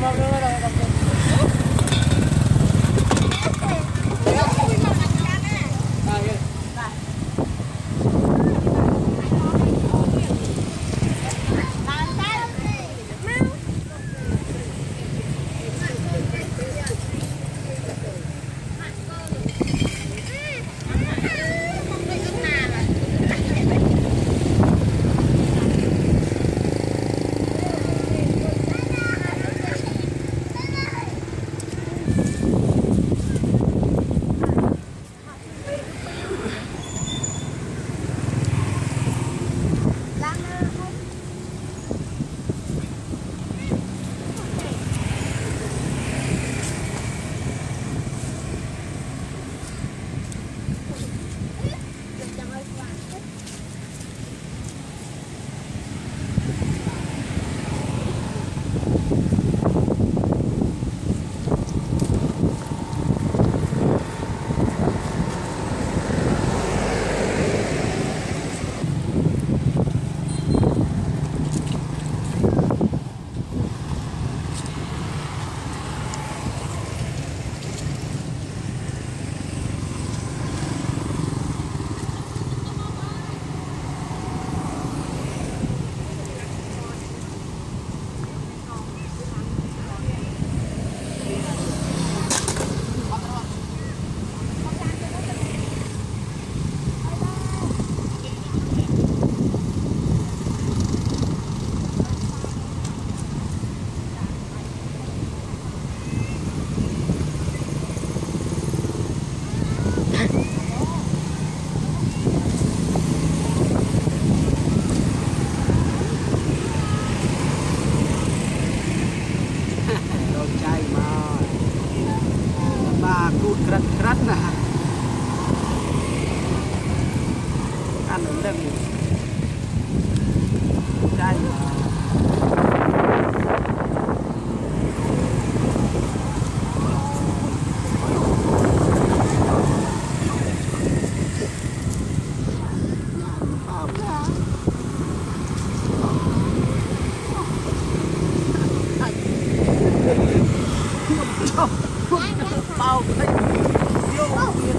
曲がらなかった oh